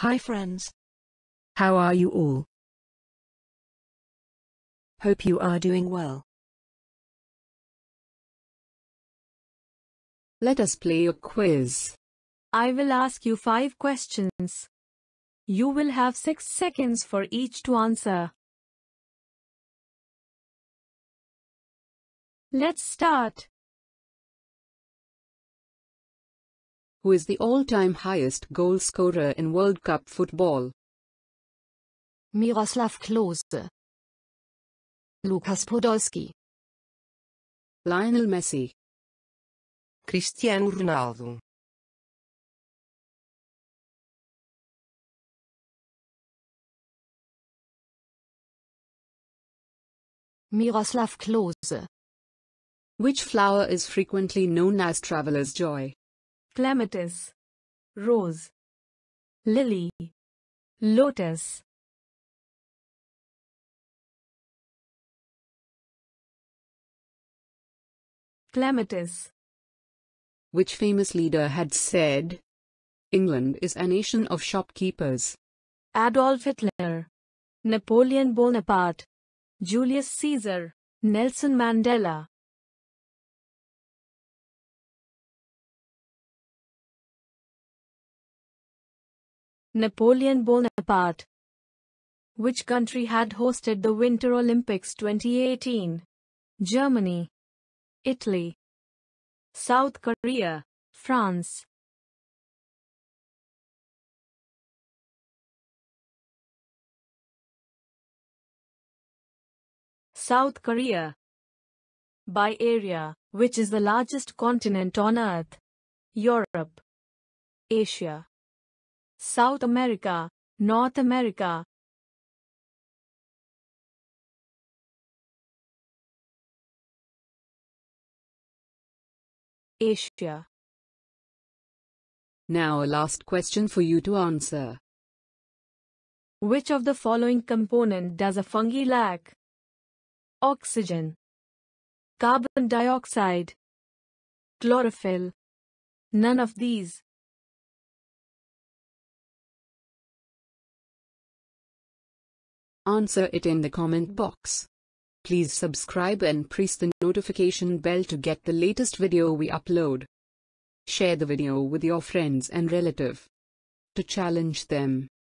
Hi friends. How are you all? Hope you are doing well. Let us play a quiz. I will ask you five questions. You will have six seconds for each to answer. Let's start. Who is the all-time highest goal scorer in World Cup football? Miroslav Klose. Lukas Podolski. Lionel Messi. Cristiano Ronaldo. Miroslav Klose. Which flower is frequently known as traveler's joy? Clematis. Rose. Lily. Lotus. Clematis. Which famous leader had said, England is a nation of shopkeepers? Adolf Hitler. Napoleon Bonaparte. Julius Caesar. Nelson Mandela. Napoleon Bonaparte. Which country had hosted the Winter Olympics 2018? Germany. Italy. South Korea. France. South Korea. By area, which is the largest continent on Earth? Europe. Asia. South America, North America. Asia. Now a last question for you to answer. Which of the following component does a fungi lack? Oxygen. Carbon dioxide. Chlorophyll. None of these. Answer it in the comment box. Please subscribe and press the notification bell to get the latest video we upload. Share the video with your friends and relative to challenge them.